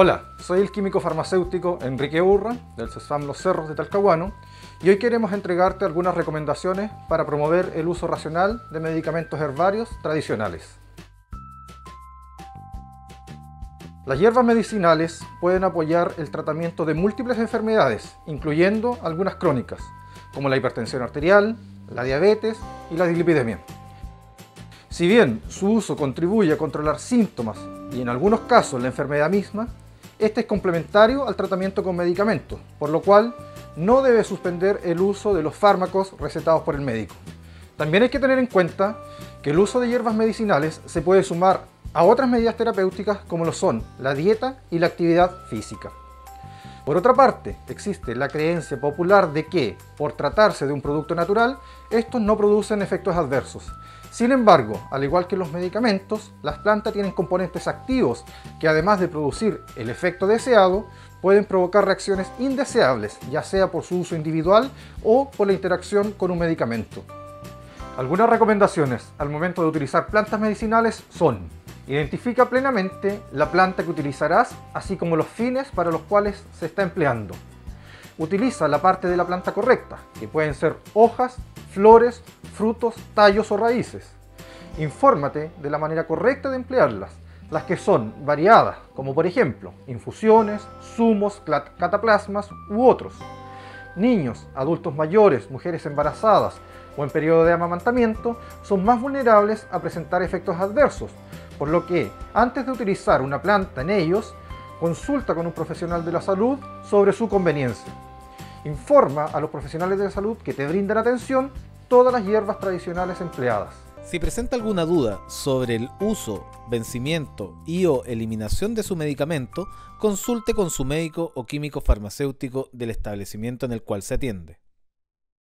Hola, soy el químico farmacéutico Enrique Urra del CESFAM Los Cerros de Talcahuano y hoy queremos entregarte algunas recomendaciones para promover el uso racional de medicamentos herbarios tradicionales. Las hierbas medicinales pueden apoyar el tratamiento de múltiples enfermedades, incluyendo algunas crónicas, como la hipertensión arterial, la diabetes y la dislipidemia. Si bien su uso contribuye a controlar síntomas y en algunos casos la enfermedad misma, este es complementario al tratamiento con medicamentos, por lo cual no debe suspender el uso de los fármacos recetados por el médico. También hay que tener en cuenta que el uso de hierbas medicinales se puede sumar a otras medidas terapéuticas como lo son la dieta y la actividad física. Por otra parte, existe la creencia popular de que, por tratarse de un producto natural, estos no producen efectos adversos. Sin embargo, al igual que los medicamentos, las plantas tienen componentes activos que además de producir el efecto deseado, pueden provocar reacciones indeseables, ya sea por su uso individual o por la interacción con un medicamento. Algunas recomendaciones al momento de utilizar plantas medicinales son Identifica plenamente la planta que utilizarás, así como los fines para los cuales se está empleando. Utiliza la parte de la planta correcta, que pueden ser hojas, flores, frutos, tallos o raíces. Infórmate de la manera correcta de emplearlas, las que son variadas, como por ejemplo infusiones, zumos, cataplasmas u otros. Niños, adultos mayores, mujeres embarazadas o en periodo de amamantamiento son más vulnerables a presentar efectos adversos, por lo que antes de utilizar una planta en ellos, consulta con un profesional de la salud sobre su conveniencia. Informa a los profesionales de salud que te brindan atención todas las hierbas tradicionales empleadas. Si presenta alguna duda sobre el uso, vencimiento y o eliminación de su medicamento, consulte con su médico o químico farmacéutico del establecimiento en el cual se atiende.